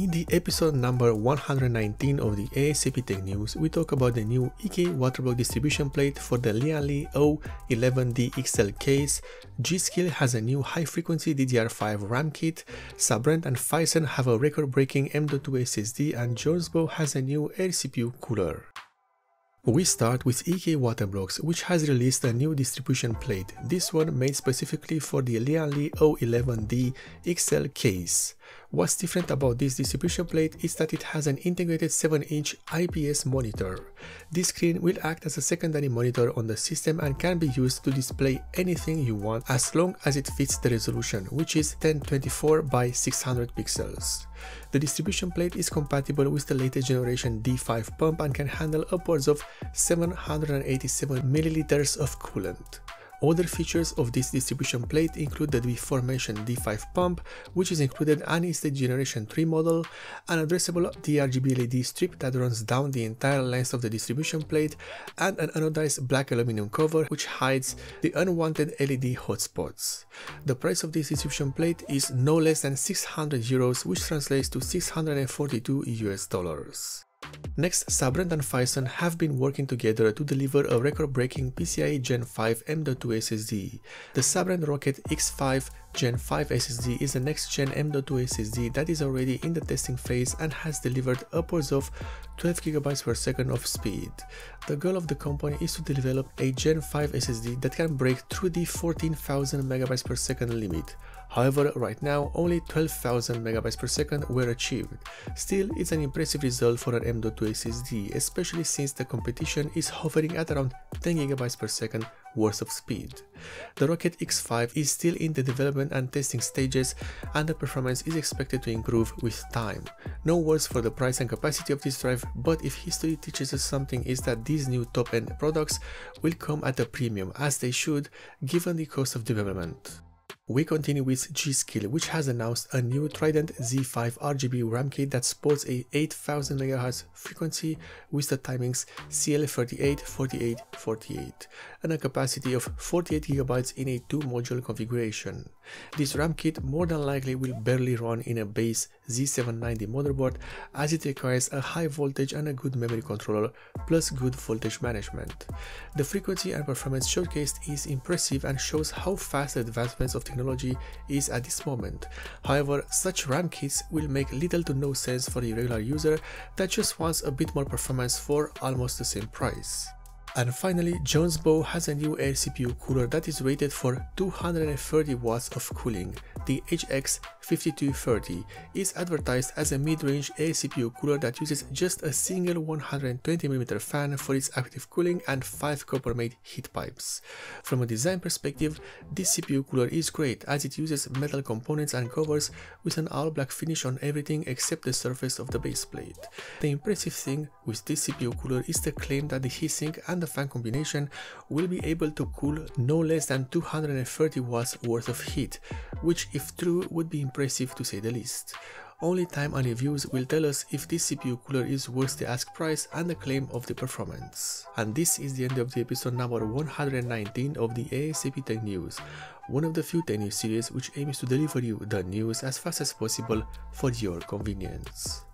In the episode number 119 of the ASAP Tech News, we talk about the new EK waterblock distribution plate for the Lian Li O11D XL case, G.Skill has a new high-frequency DDR5 RAM kit, Sabrent and Phison have a record-breaking M.2 SSD, and Jonsbo has a new CPU cooler. We start with EK Waterblocks, which has released a new distribution plate, this one made specifically for the Lian Li O11D XL case. What's different about this distribution plate is that it has an integrated 7-inch IPS monitor. This screen will act as a secondary monitor on the system and can be used to display anything you want as long as it fits the resolution, which is 1024 by 600 pixels. The distribution plate is compatible with the latest generation D5 pump and can handle upwards of 787 milliliters of coolant. Other features of this distribution plate include the deformation D5 pump, which is included and is the Generation 3 model, an addressable DRGB LED strip that runs down the entire length of the distribution plate, and an anodized black aluminum cover which hides the unwanted LED hotspots. The price of this distribution plate is no less than 600 euros, which translates to 642 US dollars. Next, Sabrent and Phison have been working together to deliver a record-breaking PCIe Gen 5 M.2 SSD. The Sabrent Rocket X5 Gen 5 SSD is the next-gen M.2 SSD that is already in the testing phase and has delivered upwards of 12GB per second of speed. The goal of the company is to develop a Gen 5 SSD that can break through the 14,000 MB per second limit. However, right now only 12,000 MB per second were achieved. Still, it's an impressive result for an M.2 SSD, especially since the competition is hovering at around 10 GB per second worth of speed. The Rocket X5 is still in the development and testing stages and the performance is expected to improve with time. No words for the price and capacity of this drive, but if history teaches us something is that these new top-end products will come at a premium, as they should, given the cost of development. We continue with G.Skill, which has announced a new Trident Z5 RGB RAM kit that sports a 8000 MHz frequency with the timings CL38, 48, 48, and a capacity of 48GB in a 2-module configuration. This RAM kit more than likely will barely run in a base Z790 motherboard as it requires a high voltage and a good memory controller plus good voltage management. The frequency and performance showcased is impressive and shows how fast the advancements of technology is at this moment. However, such RAM kits will make little to no sense for the regular user that just wants a bit more performance for almost the same price. And finally, Jonsbo has a new air CPU cooler that is rated for 230 watts of cooling. The HX5230 is advertised as a mid-range air CPU cooler that uses just a single 120mm fan for its active cooling and 5 copper-made heat pipes. From a design perspective, this CPU cooler is great as it uses metal components and covers with an all-black finish on everything except the surface of the base plate. The impressive thing with this CPU cooler is the claim that the heatsink and the fan combination will be able to cool no less than 230 watts worth of heat, which if true would be impressive to say the least. Only time and reviews will tell us if this CPU cooler is worth the ask price and the claim of the performance. And this is the end of the episode number 119 of the ASAP Tech News, one of the few tech news series which aims to deliver you the news as fast as possible for your convenience.